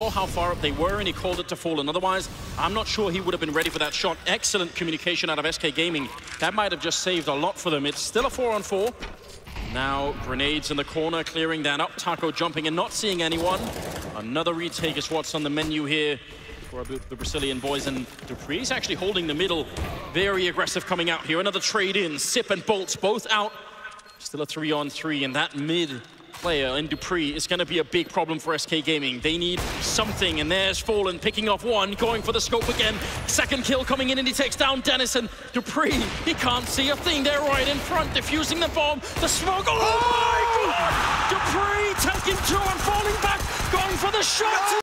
how far up they were and he called it to fall. And otherwise, I'm not sure he would have been ready for that shot. Excellent communication out of SK Gaming. That might have just saved a lot for them. It's still a four on four. Now, grenades in the corner, clearing that up. Taco jumping and not seeing anyone. Another retake is what's on the menu here for the Brazilian boys. And dupreeh's actually holding the middle. Very aggressive coming out here. Another trade in. Sip and boltz both out. Still a three on three, and that mid player in dupreeh is going to be a big problem for SK Gaming. They need something, and there's Fallen picking off one, going for the scope again. Second kill coming in, and he takes down Denison. dupreeh, he can't see a thing. They're right in front, defusing the bomb. The smoke, oh, oh my God! dupreeh taking two and falling back, going for the shot.